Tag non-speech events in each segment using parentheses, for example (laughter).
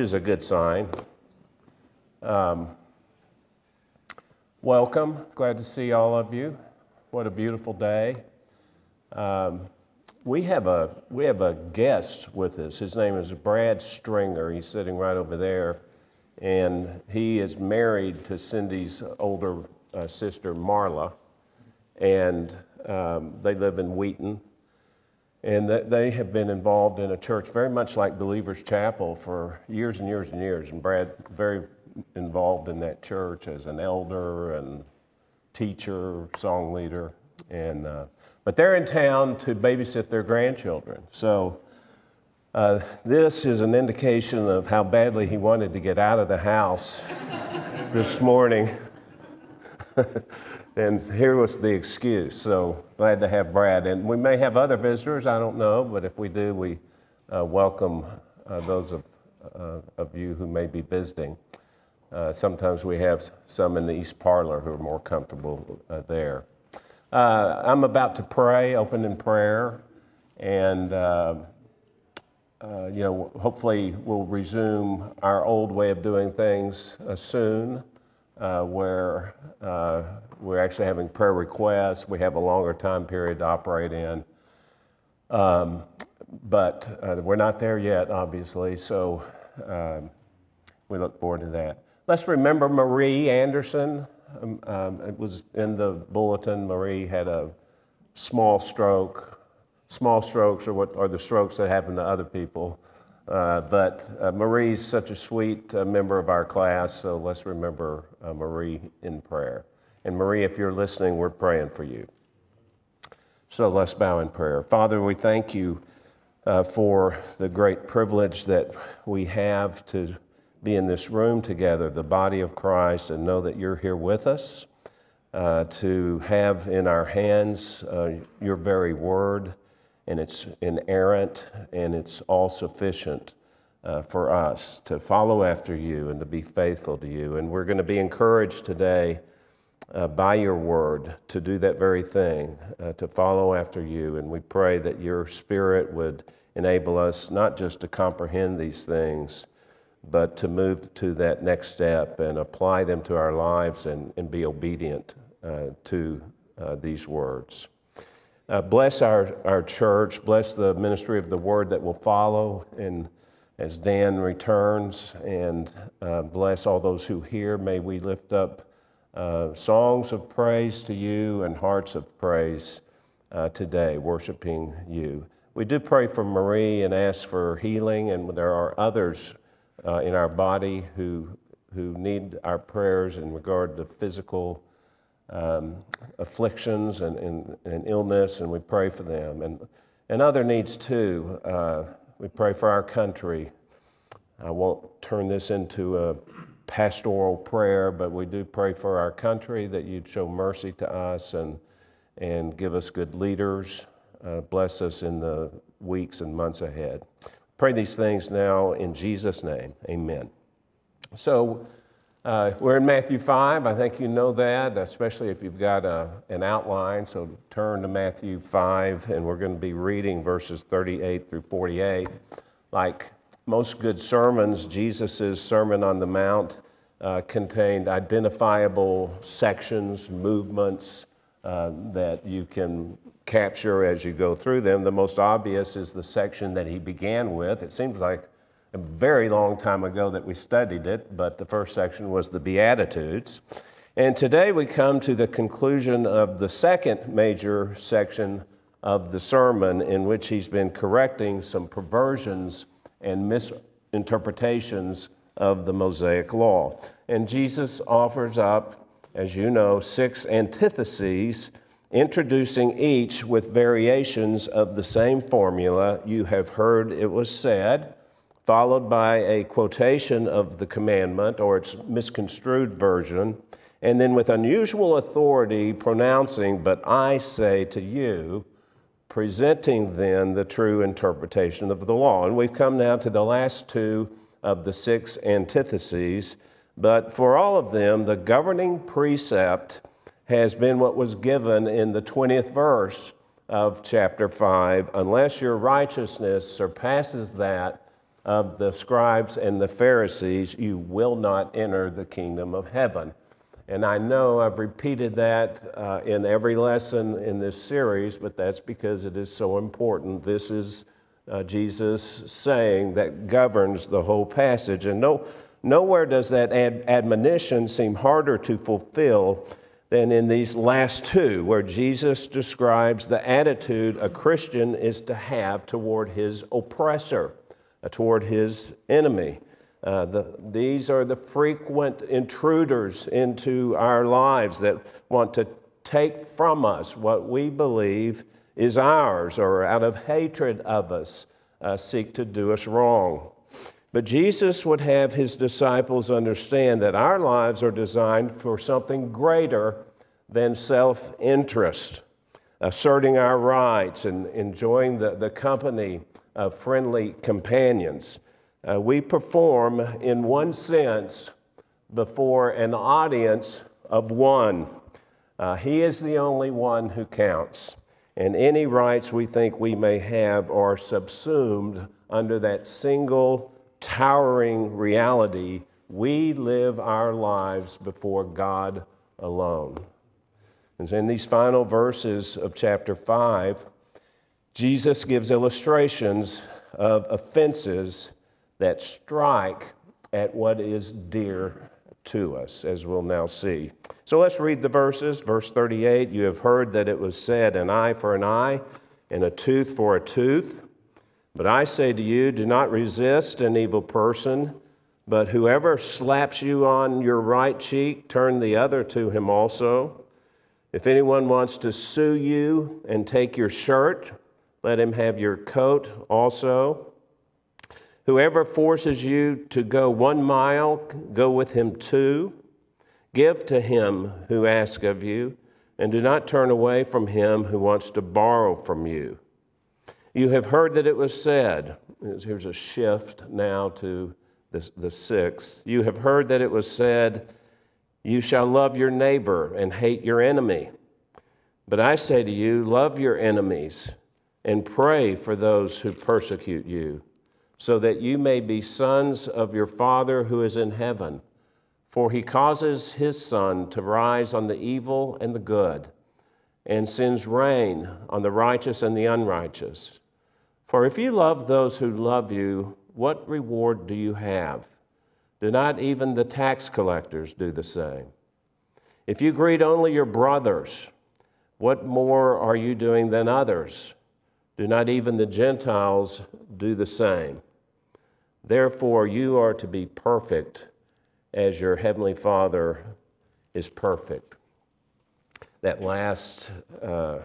is a good sign. Um, welcome. Glad to see all of you. What a beautiful day. Um, we have a we have a guest with us. His name is Brad Stringer. He's sitting right over there, and he is married to Cindy's older uh, sister Marla, and um, they live in Wheaton. And they have been involved in a church very much like Believers Chapel for years and years and years. And Brad very involved in that church as an elder and teacher, song leader, and uh, but they're in town to babysit their grandchildren. So uh, this is an indication of how badly he wanted to get out of the house (laughs) this morning. (laughs) and here was the excuse. So glad to have Brad. And we may have other visitors, I don't know, but if we do, we uh, welcome uh, those of, uh, of you who may be visiting. Uh, sometimes we have some in the East Parlor who are more comfortable uh, there. Uh, I'm about to pray, open in prayer, and you know, hopefully we'll resume our old way of doing things soon, uh, where uh, we're actually having prayer requests. We have a longer time period to operate in. Um, but we're not there yet, obviously, so um, we look forward to that. Let's remember Marie Anderson. Um, um, it was in the bulletin. Marie had a small stroke. Small strokes are what are the strokes that happen to other people. Uh, but uh, Marie's such a sweet uh, member of our class, so let's remember uh, Marie in prayer. And Marie, if you're listening, we're praying for you. So let's bow in prayer. Father, we thank you uh, for the great privilege that we have to be in this room together, the body of Christ, and know that you're here with us, uh, to have in our hands your very word, and it's inerrant and it's all sufficient uh, for us to follow after you and to be faithful to you. And we're going to be encouraged today. Uh, by your word, to do that very thing, uh, to follow after you. And we pray that your spirit would enable us not just to comprehend these things, but to move to that next step and apply them to our lives and, and be obedient uh, to uh, these words. Uh, bless our, our church, bless the ministry of the word that will follow, and as Dan returns, and uh, bless all those who hear. May we lift up uh, songs of praise to you and hearts of praise uh, today, worshiping you. We do pray for Marie and ask for healing, and there are others uh, in our body who, who need our prayers in regard to physical um, afflictions and, and, and, illness, and we pray for them. And, and other needs too. Uh, we pray for our country. I won't turn this into a pastoral prayer, but we do pray for our country that you'd show mercy to us and, and give us good leaders. Uh, bless us in the weeks and months ahead. Pray these things now in Jesus' name. Amen. So, uh, we're in Matthew 5. I think you know that, especially if you've got a, an outline. So, turn to Matthew 5, and we're going to be reading verses 38 through 48. Like most good sermons, Jesus' Sermon on the Mount uh, contained identifiable sections, movements uh, that you can capture as you go through them. The most obvious is the section that he began with. It seems like a very long time ago that we studied it, but the first section was the Beatitudes. And today we come to the conclusion of the second major section of the sermon, in which he's been correcting some perversions and misinterpretations of the Mosaic law. And Jesus offers up, as you know, six antitheses introducing each with variations of the same formula. You have heard it was said, followed by a quotation of the commandment or its misconstrued version, and then with unusual authority pronouncing, But I say to you, presenting then the true interpretation of the law. And we've come now to the last two of the six antitheses, but for all of them, the governing precept has been what was given in the 20th verse of chapter 5. Unless your righteousness surpasses that of the scribes and the Pharisees, you will not enter the kingdom of heaven. And I know I've repeated that uh, in every lesson in this series, but that's because it is so important. This is uh, Jesus saying that governs the whole passage. And no, nowhere does that ad- admonition seem harder to fulfill than in these last two, where Jesus describes the attitude a Christian is to have toward his oppressor, toward his enemy. Uh, the, these are the frequent intruders into our lives that want to take from us what we believe is ours, or out of hatred of us, uh, seek to do us wrong. But Jesus would have his disciples understand that our lives are designed for something greater than self interest, asserting our rights and enjoying the, the company of friendly companions. Uh, we perform, in one sense, before an audience of one. Uh, he is the only one who counts, and any rights we think we may have are subsumed under that single towering reality we live our lives before God alone. And so in these final verses of chapter 5, Jesus gives illustrations of offenses that strike at what is dear to us, as we'll now see. So let's read the verses. Verse 38 You have heard that it was said, an eye for an eye, and a tooth for a tooth. But I say to you, do not resist an evil person, but whoever slaps you on your right cheek, turn the other to him also. If anyone wants to sue you and take your shirt, let him have your coat also. Whoever forces you to go one mile, go with him two. Give to him who asks of you, and do not turn away from him who wants to borrow from you. You have heard that it was said, here's a shift now to the, the sixth. You have heard that it was said, You shall love your neighbor and hate your enemy. But I say to you, love your enemies and pray for those who persecute you, so that you may be sons of your Father who is in heaven. For he causes his sun to rise on the evil and the good, and sends rain on the righteous and the unrighteous. For if you love those who love you, what reward do you have? Do not even the tax collectors do the same? If you greet only your brothers, what more are you doing than others? Do not even the Gentiles do the same? Therefore, you are to be perfect as your heavenly Father is perfect. That last uh,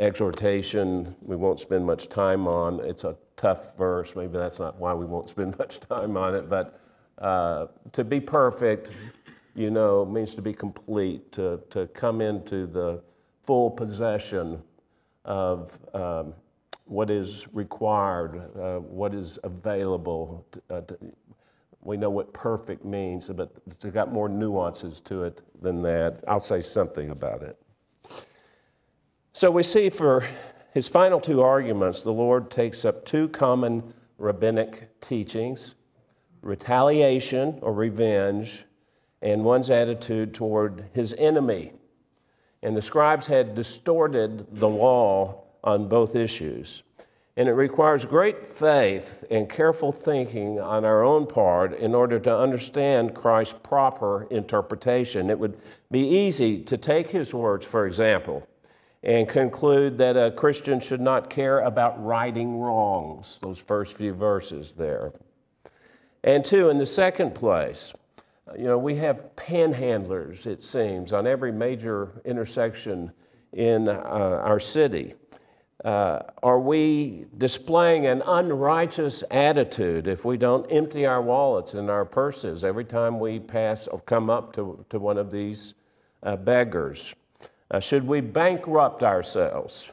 exhortation we won't spend much time on. It's a tough verse. Maybe that's not why we won't spend (laughs) much time on it. But uh, to be perfect, you know, means to be complete, to, to come into the full possession of um, what is required, uh, what is available. To, uh, to, we know what perfect means, but it's got more nuances to it than that. I'll say something about it. So we see for his final two arguments, the Lord takes up two common rabbinic teachings retaliation or revenge, and one's attitude toward his enemy. And the scribes had distorted the law on both issues. And it requires great faith and careful thinking on our own part in order to understand Christ's proper interpretation. It would be easy to take his words, for example, and conclude that a Christian should not care about righting wrongs, those first few verses there. And two, in the second place, you know, we have panhandlers, it seems, on every major intersection in uh, our city. Uh, are we displaying an unrighteous attitude if we don't empty our wallets and our purses every time we pass or come up to, to one of these uh, beggars? Uh, should we bankrupt ourselves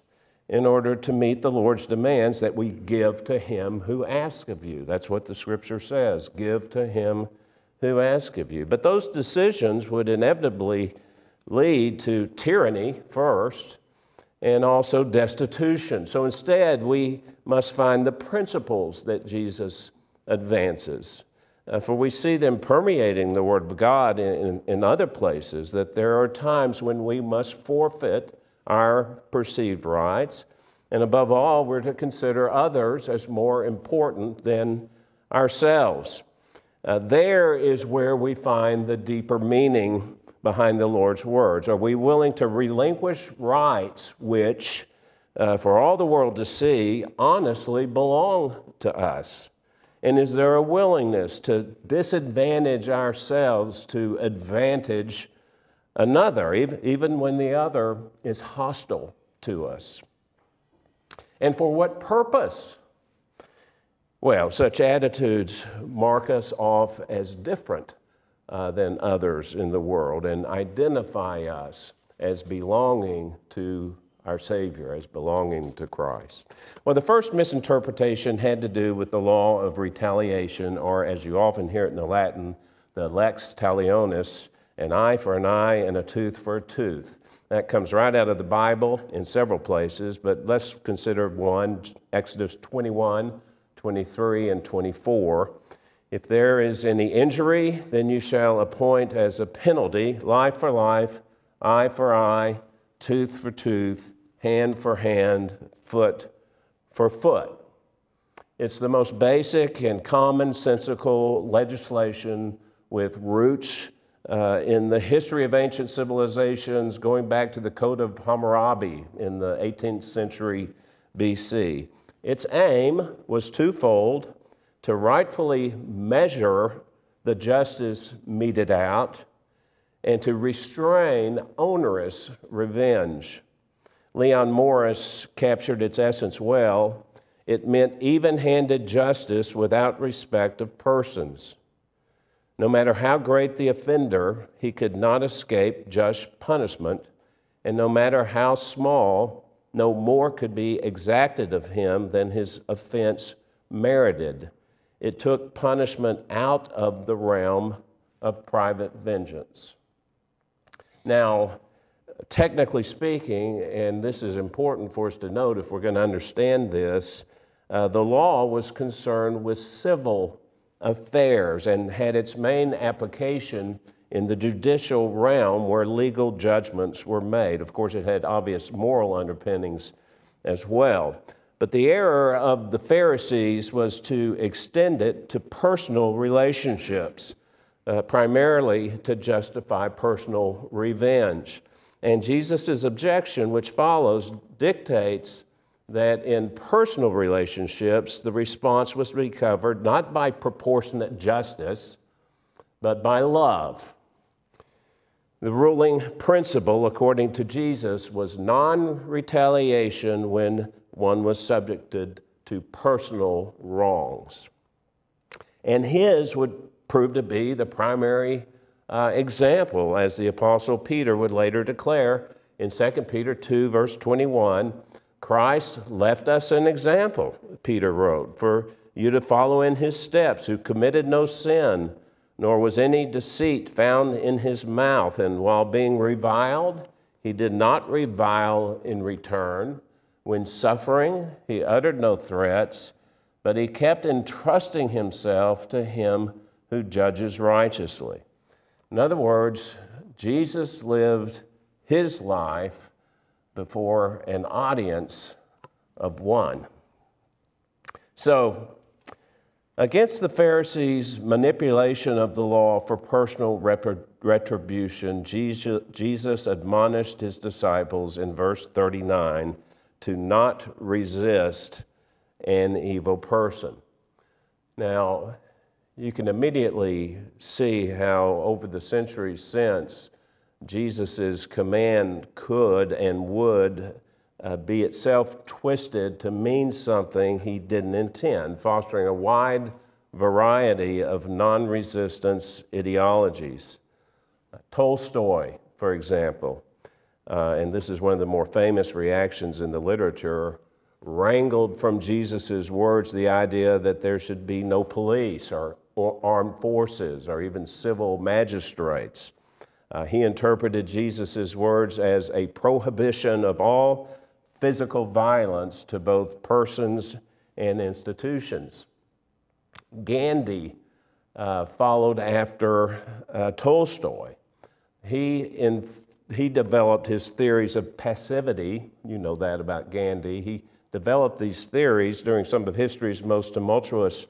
in order to meet the Lord's demands that we give to him who asks of you? That's what the scripture says give to him who ask of you. But those decisions would inevitably lead to tyranny first, and also destitution. So instead, we must find the principles that Jesus advances. Uh, for we see them permeating the Word of God in, in, in other places, that there are times when we must forfeit our perceived rights. And above all, we're to consider others as more important than ourselves. Uh, there is where we find the deeper meaning behind the Lord's words. Are we willing to relinquish rights which, uh, for all the world to see, honestly belong to us? And is there a willingness to disadvantage ourselves to advantage another, even when the other is hostile to us? And for what purpose? Well, such attitudes mark us off as different uh, than others in the world and identify us as belonging to our Savior, as belonging to Christ. Well, the first misinterpretation had to do with the law of retaliation, or as you often hear it in the Latin, the lex talionis, an eye for an eye and a tooth for a tooth. That comes right out of the Bible in several places, but let's consider one Exodus 21, 23, and 24. If there is any injury, then you shall appoint as a penalty life for life, eye for eye, tooth for tooth, hand for hand, foot for foot. It's the most basic and commonsensical legislation with roots uh, in the history of ancient civilizations, going back to the Code of Hammurabi in the 18th century BC. Its aim was twofold to rightfully measure the justice meted out and to restrain onerous revenge. Leon Morris captured its essence well. It meant even handed justice without respect of persons. No matter how great the offender, he could not escape just punishment, and no matter how small, no more could be exacted of him than his offense merited. It took punishment out of the realm of private vengeance. Now, technically speaking, and this is important for us to note if we're going to understand this, uh, the law was concerned with civil affairs and had its main application in the judicial realm where legal judgments were made. Of course, it had obvious moral underpinnings as well. But the error of the Pharisees was to extend it to personal relationships, uh, primarily to justify personal revenge. And Jesus' objection, which follows, dictates that in personal relationships, the response was to be covered not by proportionate justice, but by love. The ruling principle, according to Jesus, was non retaliation when one was subjected to personal wrongs. And his would prove to be the primary uh, example, as the Apostle Peter would later declare in 2 Peter 2, verse 21. Christ left us an example, Peter wrote, for you to follow in his steps, who committed no sin, nor was any deceit found in his mouth. And while being reviled, he did not revile in return. When suffering, he uttered no threats, but he kept entrusting himself to him who judges righteously. In other words, Jesus lived his life before an audience of one. So, against the Pharisees' manipulation of the law for personal retribution, Jesus admonished his disciples in verse 39 to not resist an evil person. Now, you can immediately see how, over the centuries since, Jesus' command could and would uh, be itself twisted to mean something he didn't intend, fostering a wide variety of non resistance ideologies. Tolstoy, for example, uh, and this is one of the more famous reactions in the literature, wrangled from Jesus' words the idea that there should be no police or, or armed forces or even civil magistrates. Uh, he interpreted Jesus' words as a prohibition of all physical violence to both persons and institutions. Gandhi uh, followed after uh, Tolstoy. He, in, he developed his theories of passivity. You know that about Gandhi. He developed these theories during some of history's most tumultuous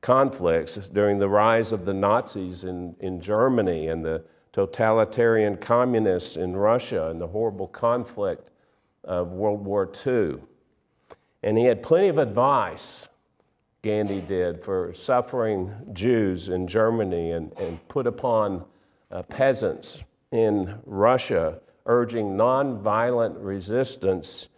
conflicts, during the rise of the Nazis in, in Germany and the totalitarian communists in Russia and the horrible conflict of World War II. And he had plenty of advice, Gandhi did, for suffering Jews in Germany and, and put upon uh, peasants in Russia, urging nonviolent resistance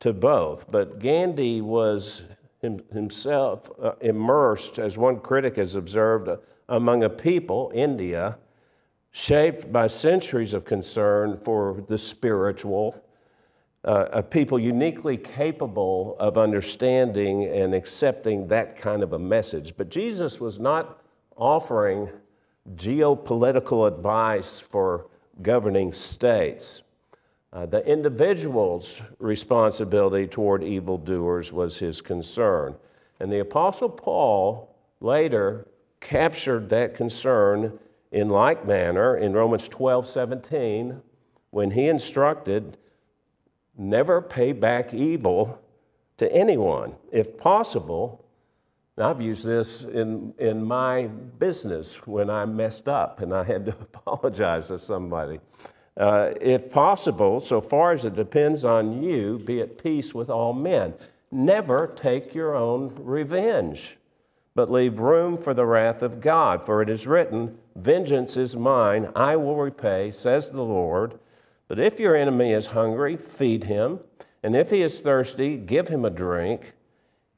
to both. But Gandhi was him, himself uh, immersed, as one critic has observed, uh, among a people, India, shaped by centuries of concern for the spiritual, uh, people uniquely capable of understanding and accepting that kind of a message. But Jesus was not offering geopolitical advice for governing states. Uh, the individual's responsibility toward evildoers was his concern. And the Apostle Paul later captured that concern in like manner in Romans 12 17 when he instructed never pay back evil to anyone. If possible, I've used this in, in my business when I messed up and I had to (laughs) apologize to somebody. Uh, if possible, so far as it depends on you, be at peace with all men. Never take your own revenge, but leave room for the wrath of God. For it is written, Vengeance is mine, I will repay, says the Lord. But if your enemy is hungry, feed him, and if he is thirsty, give him a drink.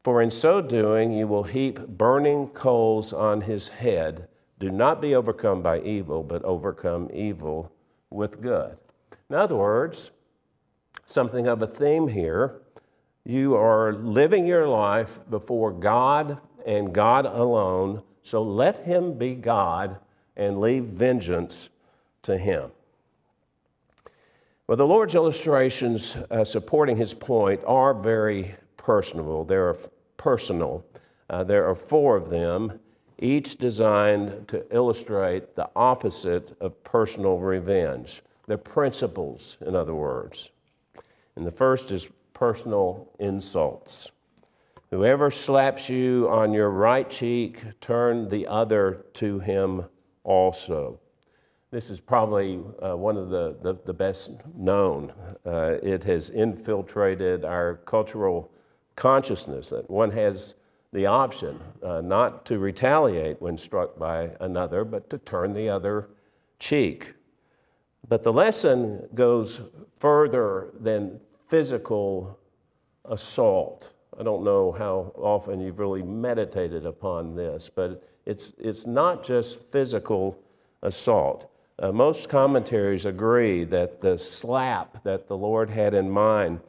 For in so doing, you will heap burning coals on his head. Do not be overcome by evil, but overcome evil with good. In other words, something of a theme here. You are living your life before God and God alone, so let Him be God and leave vengeance to Him. Well, the Lord's illustrations uh, supporting his point are very personable. They're personal. Uh, there are four of them, each designed to illustrate the opposite of personal revenge. They're principles, in other words. And the first is personal insults. Whoever slaps you on your right cheek, turn the other to him also. This is probably uh, one of the, the, the best known. Uh, it has infiltrated our cultural consciousness that one has the option uh, not to retaliate when struck by another, but to turn the other cheek. But the lesson goes further than physical assault. I don't know how often you've really meditated upon this, but it's, it's not just physical assault. Uh, most commentaries agree that the slap that the Lord had in mind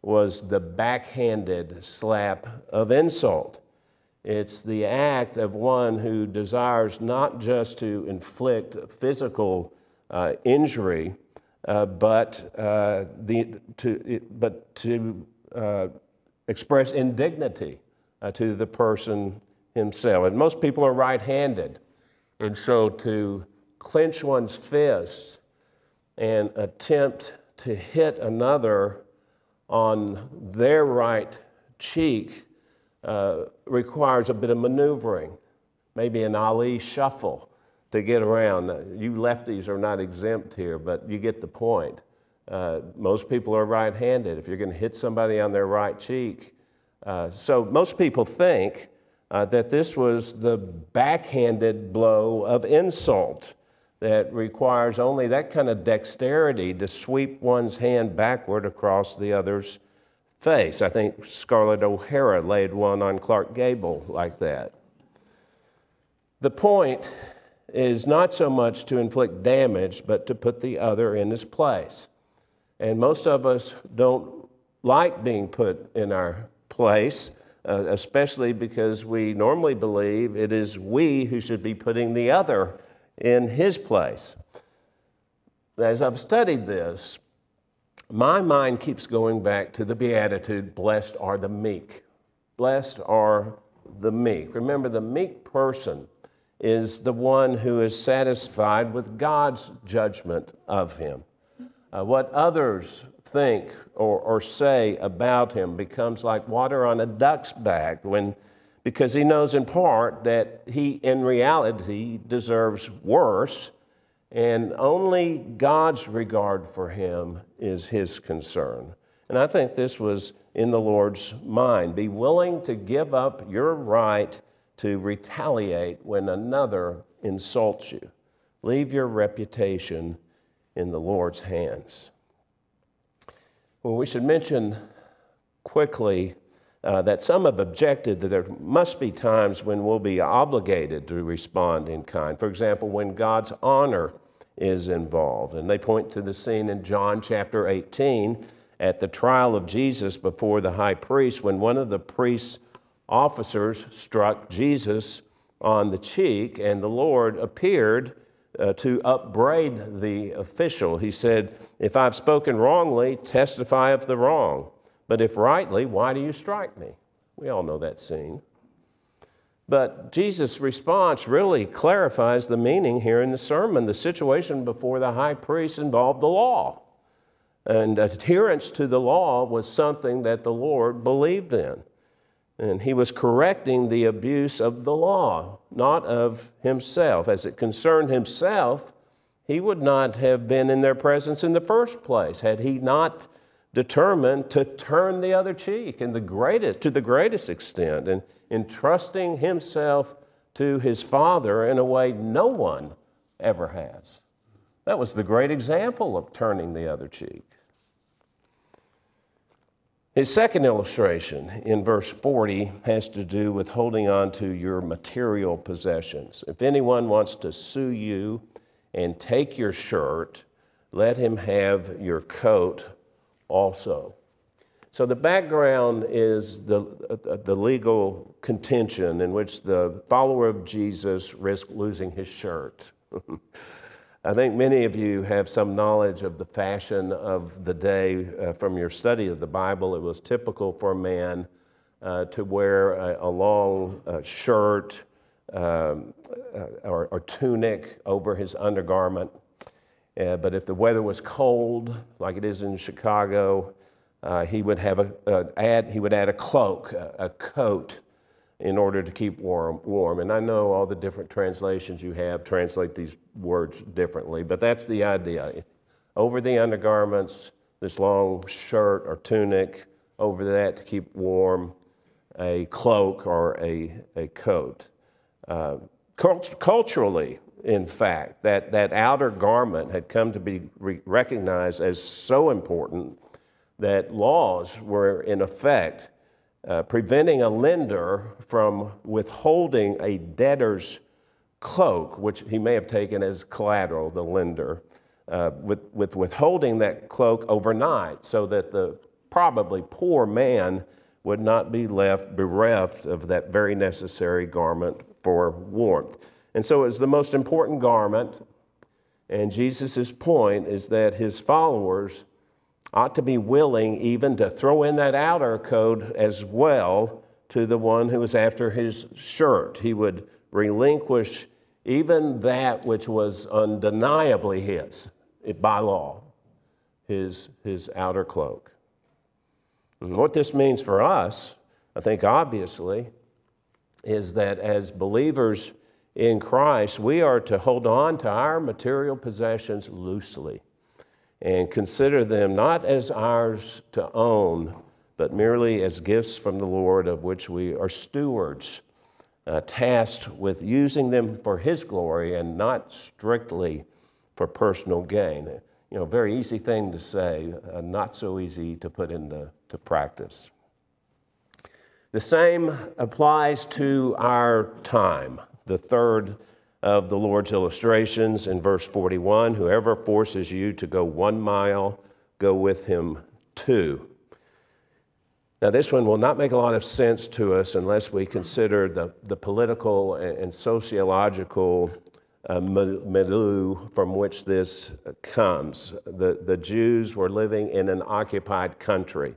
was the backhanded slap of insult. It's the act of one who desires not just to inflict physical uh, injury, uh, but, uh, the, to, but to uh, express indignity uh, to the person himself. And most people are right handed. And so to clench one's fist and attempt to hit another on their right cheek uh, requires a bit of maneuvering, maybe an Ali shuffle to get around. You lefties are not exempt here, but you get the point. Uh, most people are right handed. If you're going to hit somebody on their right cheek, uh, so most people think uh, that this was the backhanded blow of insult that requires only that kind of dexterity to sweep one's hand backward across the other's face. I think Scarlett O'Hara laid one on Clark Gable like that. The point is not so much to inflict damage, but to put the other in his place. And most of us don't like being put in our place, uh, especially because we normally believe it is we who should be putting the other in his place. As I've studied this, my mind keeps going back to the Beatitude blessed are the meek. Blessed are the meek. Remember, the meek person is the one who is satisfied with God's judgment of him. Uh, what others think or, or say about him becomes like water on a duck's back when, because he knows in part that he, in reality, deserves worse, and only God's regard for him is his concern. And I think this was in the Lord's mind. Be willing to give up your right to retaliate when another insults you. Leave your reputation in the Lord's hands. Well, we should mention quickly uh, that some have objected that there must be times when we'll be obligated to respond in kind. For example, when God's honor is involved. And they point to the scene in John chapter 18 at the trial of Jesus before the high priest when one of the priest's officers struck Jesus on the cheek, and the Lord appeared uh, to upbraid the official. He said, If I've spoken wrongly, testify of the wrong. But if rightly, why do you strike me? We all know that scene. But Jesus' response really clarifies the meaning here in the sermon. The situation before the high priest involved the law. And adherence to the law was something that the Lord believed in. And he was correcting the abuse of the law, not of himself. As it concerned himself, he would not have been in their presence in the first place had he not determined to turn the other cheek in the greatest, to the greatest extent and entrusting himself to his Father in a way no one ever has. That was the great example of turning the other cheek. His second illustration in verse 40 has to do with holding on to your material possessions. If anyone wants to sue you and take your shirt, let him have your coat also. So the background is the, the legal contention in which the follower of Jesus risked losing his shirt. (laughs) I think many of you have some knowledge of the fashion of the day uh, from your study of the Bible. It was typical for a man uh, to wear a, a long uh, shirt um, uh, or, or, tunic over his undergarment. Uh, but if the weather was cold, like it is in Chicago, uh, he would have a, add he would add a cloak, a, a coat in order to keep warm, warm. And I know all the different translations you have translate these words differently, but that's the idea. Over the undergarments, this long shirt or tunic, over that to keep warm, a cloak or a, a coat. Uh, cult- culturally, in fact, that, that outer garment had come to be re- recognized as so important that laws were in effect uh, preventing a lender from withholding a debtor's cloak, which he may have taken as collateral, the lender, uh, with, with withholding that cloak overnight so that the probably poor man would not be left bereft of that very necessary garment for warmth. And so it's the most important garment. And Jesus' point is that his followers ought to be willing even to throw in that outer coat as well to the one who was after his shirt. He would relinquish even that which was undeniably his by law, his, his outer cloak. And what this means for us, I think obviously, is that as believers in Christ, we are to hold on to our material possessions loosely and consider them not as ours to own, but merely as gifts from the Lord of which we are stewards, uh, tasked with using them for His glory and not strictly for personal gain. You know, very easy thing to say, uh, not so easy to put into to practice. The same applies to our time, the third of the Lord's illustrations in verse 41 whoever forces you to go one mile, go with him two. Now, this one will not make a lot of sense to us unless we consider the, the political and sociological uh, milieu from which this comes. The, the Jews were living in an occupied country,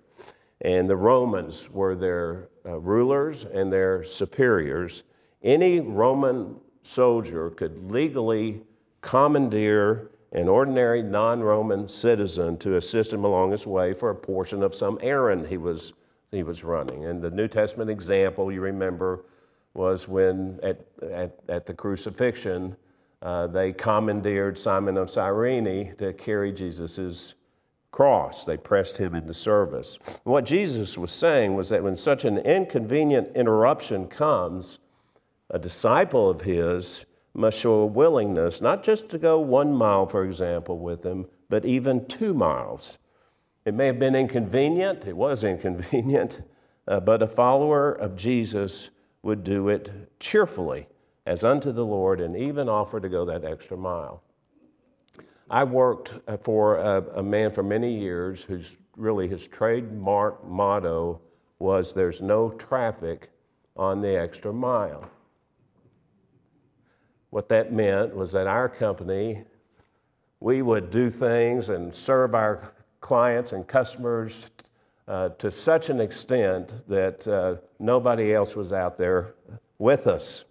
and the Romans were their uh, rulers and their superiors. Any Roman soldier could legally commandeer an ordinary non Roman citizen to assist him along his way for a portion of some errand he was, he was running. And the New Testament example, you remember, was when at, at, at the crucifixion, uh, they commandeered Simon of Cyrene to carry Jesus' cross. They pressed him into service. And what Jesus was saying was that when such an inconvenient interruption comes, a disciple of his must show a willingness not just to go one mile, for example, with him, but even two miles. It may have been inconvenient, it was (laughs) inconvenient, uh, but a follower of Jesus would do it cheerfully as unto the Lord and even offer to go that extra mile. I worked uh, for a, a man for many years whose really his trademark motto was there's no traffic on the extra mile. What that meant was that our company, we would do things and serve our clients and customers uh, to such an extent that uh, nobody else was out there with us.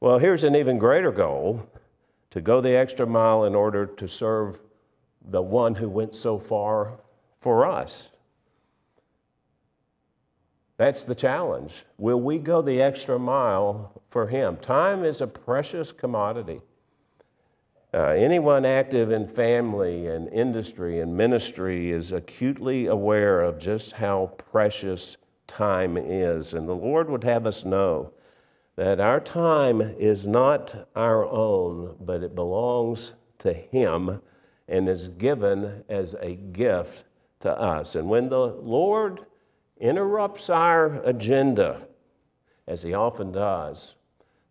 Well, here's an even greater goal to go the extra mile in order to serve the one who went so far for us. That's the challenge. Will we go the extra mile for Him? Time is a precious commodity. Uh, anyone active in family and industry and ministry is acutely aware of just how precious time is. And the Lord would have us know that our time is not our own, but it belongs to Him and is given as a gift to us. And when the Lord interrupts our agenda, as He often does,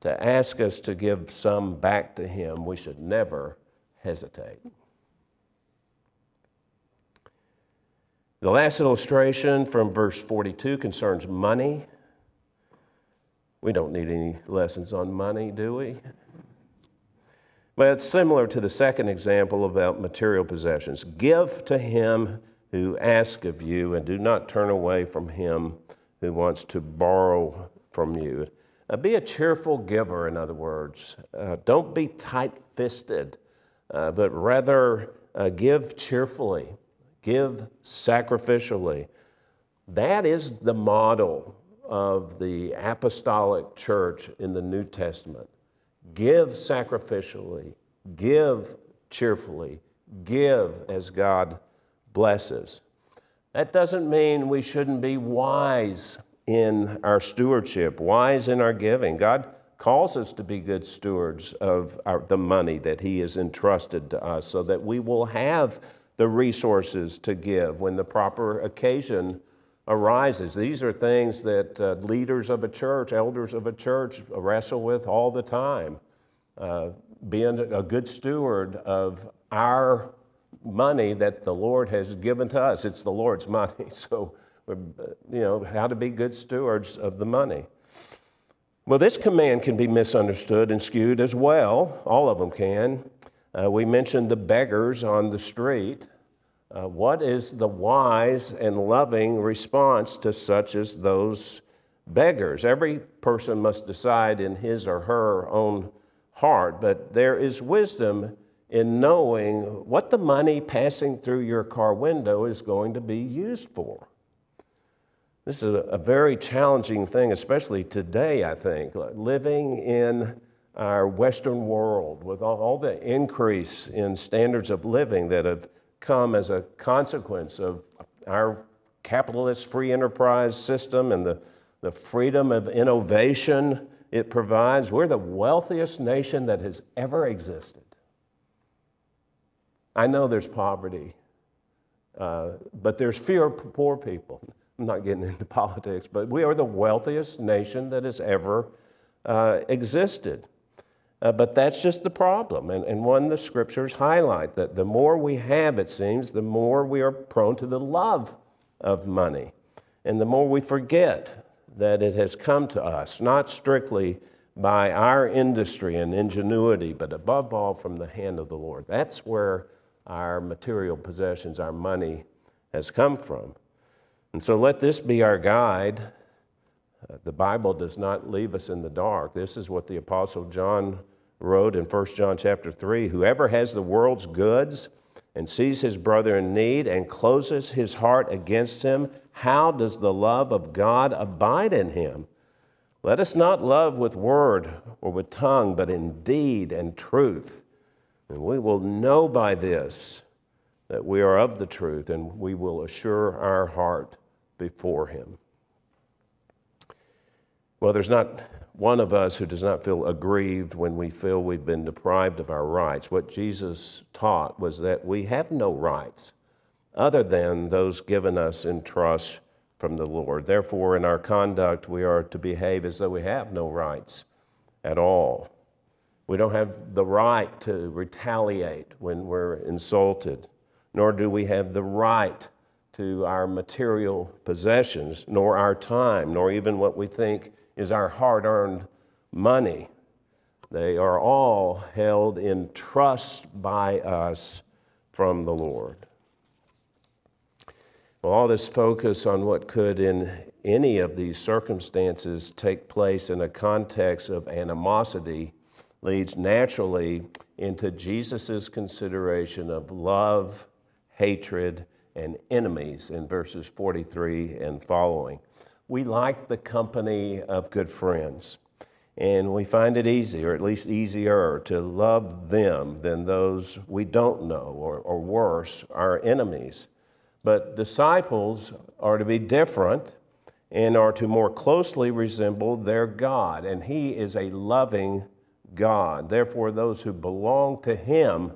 to ask us to give some back to Him, we should never hesitate. The last illustration from verse 42 concerns money. We don't need any lessons on money, do we? But it's similar to the second example about material possessions. Give to him who asks of you, and do not turn away from him who wants to borrow from you. Uh, be a cheerful giver, in other words. Uh, don't be tight fisted, uh, but rather uh, give cheerfully, give sacrificially. That is the model of the apostolic church in the New Testament. Give sacrificially, give cheerfully, give as God blesses. That doesn't mean we shouldn't be wise in our stewardship, wise in our giving. God calls us to be good stewards of our, the money that He has entrusted to us so that we will have the resources to give when the proper occasion arises. These are things that uh, leaders of a church, elders of a church wrestle with all the time. Uh, being a good steward of our money that the Lord has given to us. It's the Lord's money, (laughs) so you know how to be good stewards of the money. Well, this command can be misunderstood and skewed as well. All of them can. Uh, we mentioned the beggars on the street. Uh, what is the wise and loving response to such as those beggars? Every person must decide in his or her own heart, but there is wisdom in knowing what the money passing through your car window is going to be used for. This is a very challenging thing, especially today, I think, living in our Western world with all the increase in standards of living that have come as a consequence of our capitalist free enterprise system and the, the freedom of innovation it provides. We're the wealthiest nation that has ever existed. I know there's poverty, uh, but there's fewer poor people. I'm not getting (laughs) into politics, but we are the wealthiest nation that has ever uh, existed. Uh, but that's just the problem, and, and one the scriptures highlight that the more we have, it seems, the more we are prone to the love of money, and the more we forget that it has come to us, not strictly by our industry and ingenuity, but above all from the hand of the Lord. That's where our material possessions, our money, has come from. And so let this be our guide. Uh, the Bible does not leave us in the dark. This is what the Apostle John wrote in 1 John chapter 3 Whoever has the world's goods and sees his brother in need and closes his heart against him, how does the love of God abide in him? Let us not love with word or with tongue, but in deed and truth. And we will know by this that we are of the truth, and we will assure our heart before Him. Well, there's not one of us who does not feel aggrieved when we feel we've been deprived of our rights. What Jesus taught was that we have no rights other than those given us in trust from the Lord. Therefore, in our conduct, we are to behave as though we have no rights at all. We don't have the right to retaliate when we're insulted, nor do we have the right to our material possessions, nor our time, nor even what we think is our hard earned money. They are all held in trust by us from the Lord. Well, all this focus on what could, in any of these circumstances, take place in a context of animosity leads naturally into Jesus' consideration of love, hatred, and enemies in verses 43 and following. We like the company of good friends, and we find it easy, or at least easier, to love them than those we don't know, or, or worse, our enemies. But disciples are to be different and are to more closely resemble their God. And He is a loving God. Therefore, those who belong to Him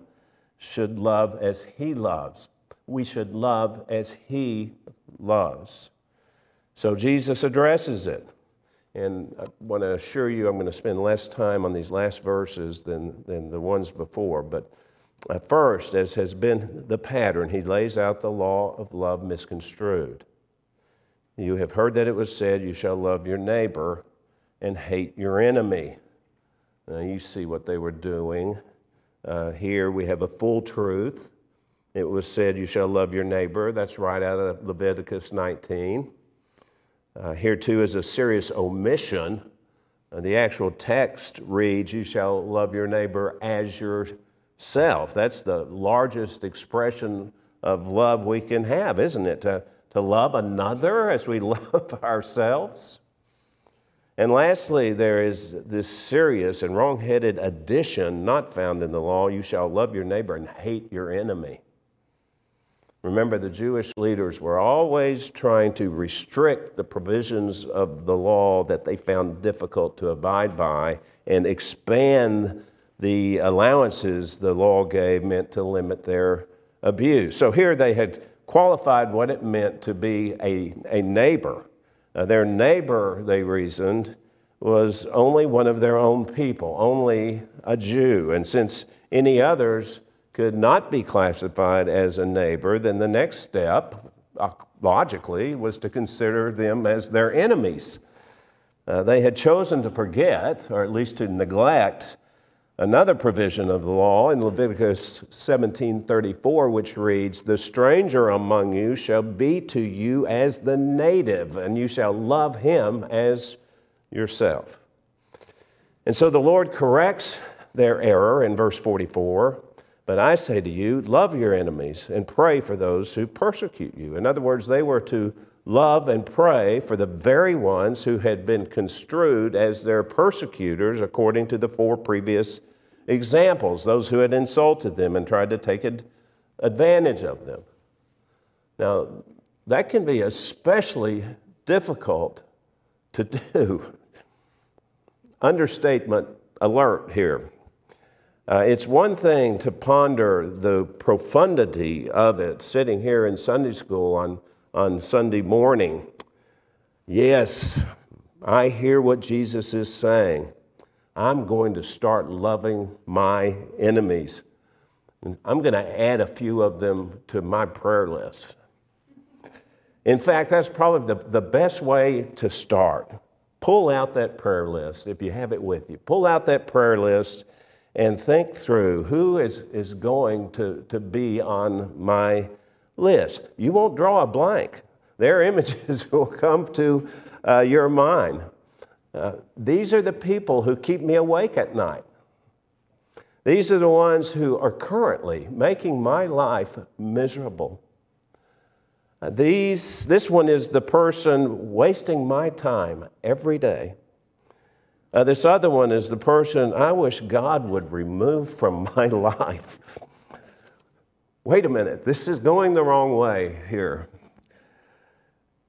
should love as He loves. We should love as He loves. So Jesus addresses it. And I want to assure you, I'm going to spend less time on these last verses than, than the ones before. But First, as has been the pattern, he lays out the law of love misconstrued. You have heard that it was said, You shall love your neighbor and hate your enemy. Now, you see what they were doing. Uh, here we have a full truth. It was said, You shall love your neighbor. That's right out of Leviticus 19. Uh, here, too, is a serious omission. Uh, the actual text reads, You shall love your neighbor as yourself. That's the largest expression of love we can have, isn't it? To, to love another as we (laughs) love ourselves. And lastly, there is this serious and wrong headed addition not found in the law you shall love your neighbor and hate your enemy. Remember, the Jewish leaders were always trying to restrict the provisions of the law that they found difficult to abide by and expand the allowances the law gave meant to limit their abuse. So here they had qualified what it meant to be a, a neighbor. Uh, their neighbor, they reasoned, was only one of their own people, only a Jew. And since any others could not be classified as a neighbor, then the next step, uh, logically, was to consider them as their enemies. Uh, they had chosen to forget, or at least to neglect, another provision of the law in Leviticus 17:34 which reads the stranger among you shall be to you as the native and you shall love him as yourself. And so the Lord corrects their error in verse 44, but I say to you love your enemies and pray for those who persecute you. In other words, they were to love and pray for the very ones who had been construed as their persecutors according to the four previous examples, those who had insulted them and tried to take advantage of them. Now, that can be especially difficult to (laughs) do. Understatement alert here. Uh, it's one thing to ponder the profundity of it sitting here in Sunday school on on Sunday morning. Yes, I hear what Jesus is saying. I'm going to start loving my enemies. I'm going to add a few of them to my prayer list. In fact, that's probably the, the best way to start. pull out that prayer list if you have it with you. Pull out that prayer list and think through who is, is going to, to be on my list. You won't draw a blank, their (laughs) images will come to uh, your mind. Uh, these are the people who keep me awake at night. These are the ones who are currently making my life miserable. Uh, these, this one is the person wasting my time every day. Uh, this other one is the person I wish God would remove from (laughs) my life. Wait a minute, this is going the wrong way here.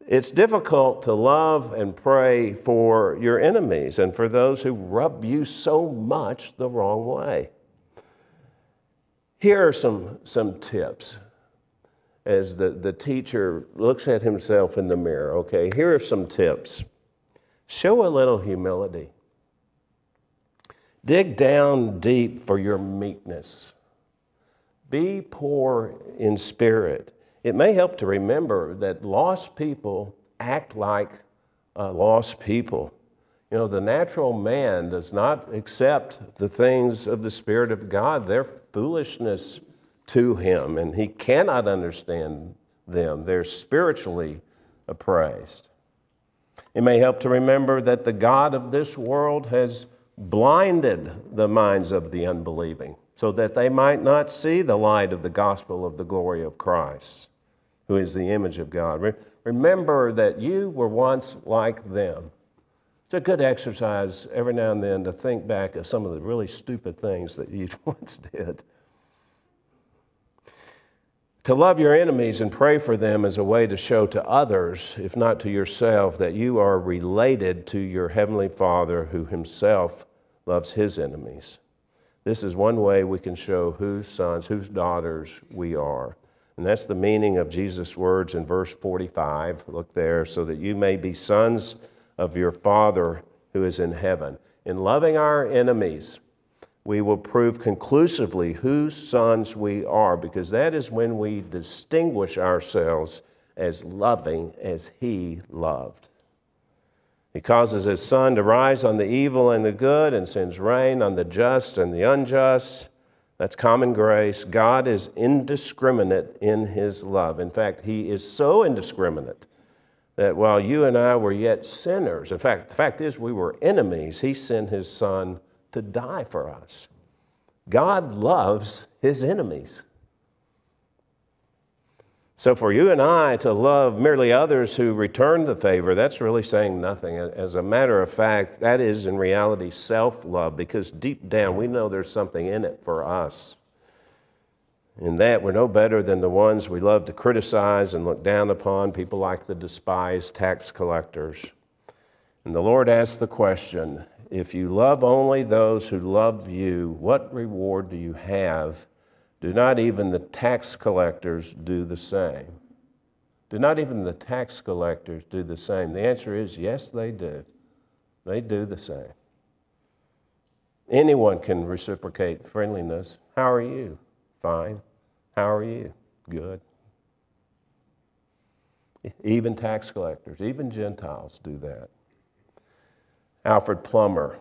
It's difficult to love and pray for your enemies and for those who rub you so much the wrong way. Here are some, some tips as the, the teacher looks at himself in the mirror. Okay, here are some tips. Show a little humility. Dig down deep for your meekness. Be poor in spirit. It may help to remember that lost people act like uh, lost people. You know, the natural man does not accept the things of the Spirit of God. They're foolishness to him, and he cannot understand them. They're spiritually appraised. It may help to remember that the God of this world has blinded the minds of the unbelieving so that they might not see the light of the gospel of the glory of Christ, who is the image of God. Remember that you were once like them. It's a good exercise every now and then to think back of some of the really stupid things that you (laughs) once did. To love your enemies and pray for them is a way to show to others, if not to yourself, that you are related to your Heavenly Father who Himself loves His enemies. This is one way we can show whose sons, whose daughters we are. And that's the meaning of Jesus' words in verse 45. Look there, so that you may be sons of your Father who is in heaven. In loving our enemies, we will prove conclusively whose sons we are, because that is when we distinguish ourselves as loving as He loved. He causes His sun to rise on the evil and the good and sends rain on the just and the unjust. That's common grace. God is indiscriminate in His love. In fact, He is so indiscriminate that while you and I were yet sinners, in fact, the fact is we were enemies, He sent His Son to die for us. God loves his enemies. So, for you and I to love merely others who return the favor, that's really saying nothing. As a matter of fact, that is in reality self love because deep down we know there's something in it for us. In that, we're no better than the ones we love to criticize and look down upon, people like the despised tax collectors. And the Lord asks the question if you love only those who love you, what reward do you have? Do not even the tax collectors do the same? Do not even the tax collectors do the same? The answer is yes, they do. They do the same. Anyone can reciprocate friendliness. How are you? Fine. How are you? Good. Even tax collectors, even Gentiles do that. Alfred Plummer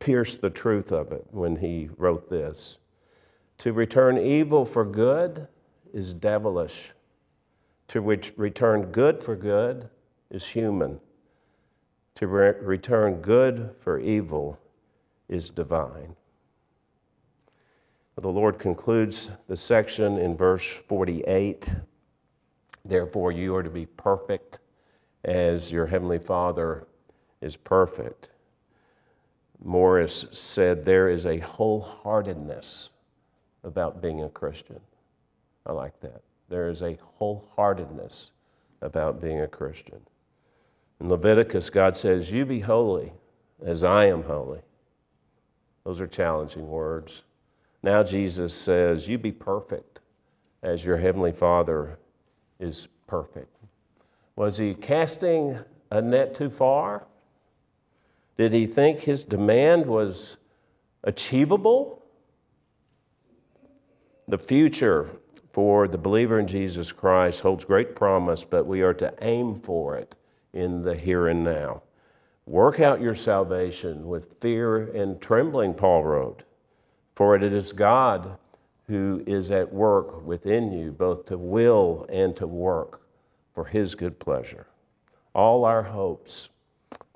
pierced the truth of it when he wrote this. To return evil for good is devilish. To re- return good for good is human. To re- return good for evil is divine. The Lord concludes the section in verse 48 Therefore, you are to be perfect as your Heavenly Father is perfect. Morris said there is a wholeheartedness about being a Christian. I like that. There is a wholeheartedness about being a Christian. In Leviticus, God says, You be holy as I am holy. Those are challenging words. Now Jesus says, You be perfect as your heavenly Father is perfect. Was he casting a net too far? Did he think his demand was achievable? The future for the believer in Jesus Christ holds great promise, but we are to aim for it in the here and now. Work out your salvation with fear and trembling, Paul wrote, for it is God who is at work within you, both to will and to work for his good pleasure. All our hopes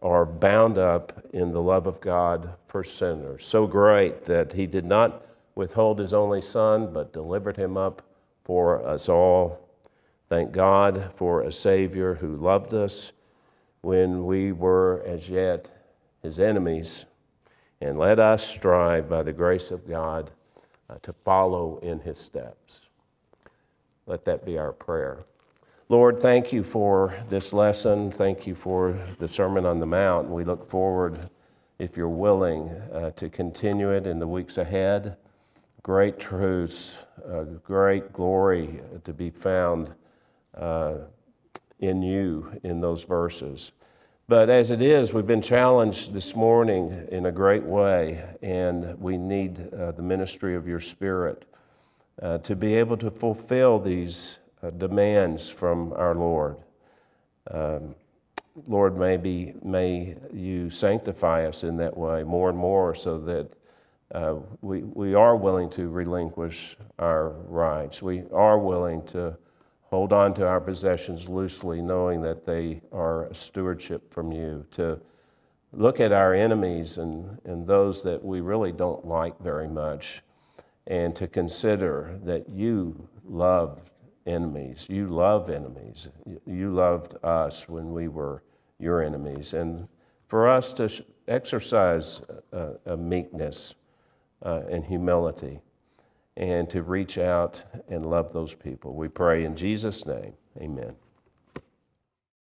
are bound up in the love of God for sinners, so great that he did not withhold his only son, but delivered him up for us all. Thank God for a Savior who loved us when we were as yet his enemies. And let us strive by the grace of God uh, to follow in his steps. Let that be our prayer. Lord, thank you for this lesson. Thank you for the Sermon on the Mount. We look forward, if you're willing, uh, to continue it in the weeks ahead. Great truths, uh, great glory to be found uh, in you in those verses. But as it is, we've been challenged this morning in a great way, and we need uh, the ministry of your Spirit uh, to be able to fulfill these uh, demands from our Lord. Um, Lord, maybe may you sanctify us in that way more and more so that uh, we, we are willing to relinquish our rights. We are willing to hold on to our possessions loosely, knowing that they are a stewardship from you, to look at our enemies and, and those that we really don't like very much, and to consider that you love enemies. You love enemies. You loved us when we were your enemies. And for us to exercise a, a meekness uh, and humility and to reach out and love those people. We pray in Jesus' name. Amen.